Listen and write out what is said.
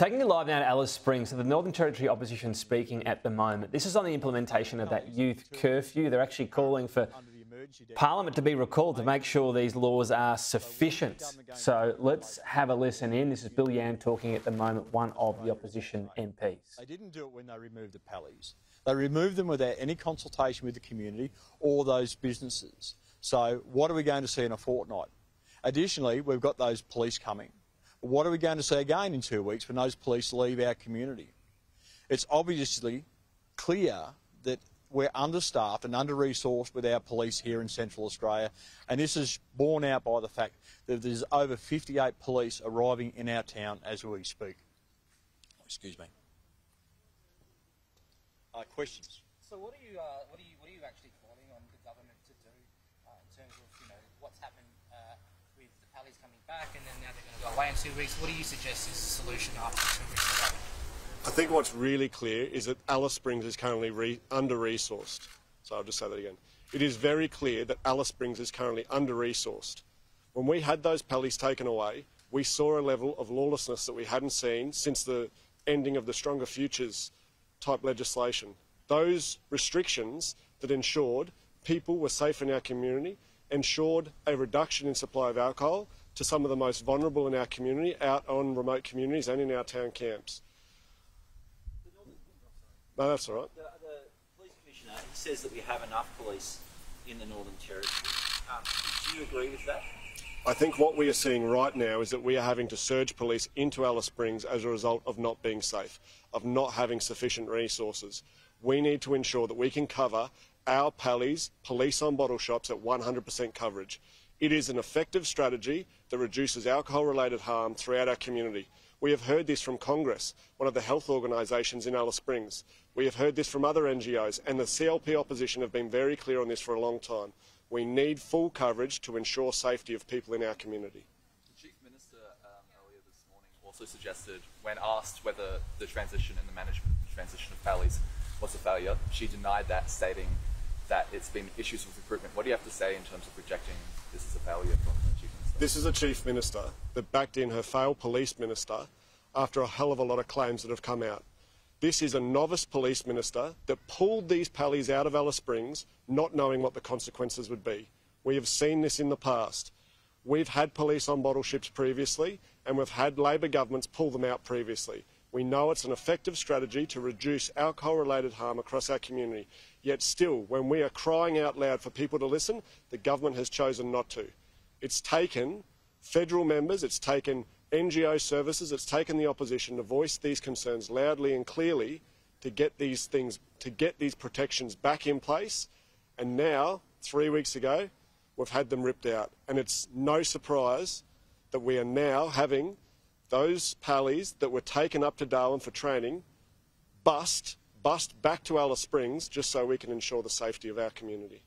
Taking you live now to Alice Springs, so the Northern Territory opposition speaking at the moment. This is on the implementation of that youth curfew. They're actually calling for Parliament to be recalled to make sure these laws are sufficient. So let's have a listen in. This is Bill Yan talking at the moment, one of the opposition MPs. They didn't do it when they removed the PALIs. They removed them without any consultation with the community or those businesses. So what are we going to see in a fortnight? Additionally, we've got those police coming. What are we going to see again in two weeks when those police leave our community? It's obviously clear that we're understaffed and under-resourced with our police here in Central Australia, and this is borne out by the fact that there's over 58 police arriving in our town as we speak. Excuse me. Uh, questions? So what are you, uh, what are you, what are you actually calling on the government to do uh, in terms of you know what's happened coming back and then now they're going to go away in two weeks? What do you suggest is the solution after two weeks? I think what's really clear is that Alice Springs is currently re- under-resourced. So I'll just say that again. It is very clear that Alice Springs is currently under-resourced. When we had those PALIs taken away, we saw a level of lawlessness that we hadn't seen since the ending of the Stronger Futures type legislation. Those restrictions that ensured people were safe in our community ensured a reduction in supply of alcohol to some of the most vulnerable in our community, out on remote communities and in our town camps. No, that's all right. The, the police commissioner says that we have enough police in the Northern Territory. Um, do you agree with that? I think what we are seeing right now is that we are having to surge police into Alice Springs as a result of not being safe, of not having sufficient resources. We need to ensure that we can cover our PALIs, police on bottle shops at 100% coverage. It is an effective strategy that reduces alcohol related harm throughout our community. We have heard this from Congress, one of the health organisations in Alice Springs. We have heard this from other NGOs, and the CLP opposition have been very clear on this for a long time. We need full coverage to ensure safety of people in our community. The Chief Minister um, earlier this morning also suggested, when asked whether the transition and the management of the transition of PALIs was a failure, she denied that, stating that it's been issues with recruitment. What do you have to say in terms of projecting this as a failure from the Chief Minister? This is a Chief Minister that backed in her failed police minister after a hell of a lot of claims that have come out. This is a novice police minister that pulled these PALIs out of Alice Springs, not knowing what the consequences would be. We have seen this in the past. We've had police on bottle ships previously, and we've had Labor governments pull them out previously. We know it's an effective strategy to reduce alcohol related harm across our community. Yet still, when we are crying out loud for people to listen, the government has chosen not to. It's taken federal members, it's taken NGO services, it's taken the opposition to voice these concerns loudly and clearly to get these things, to get these protections back in place. And now, three weeks ago, we've had them ripped out. And it's no surprise that we are now having those PALIs that were taken up to Darwin for training bust, bust back to Alice Springs just so we can ensure the safety of our community.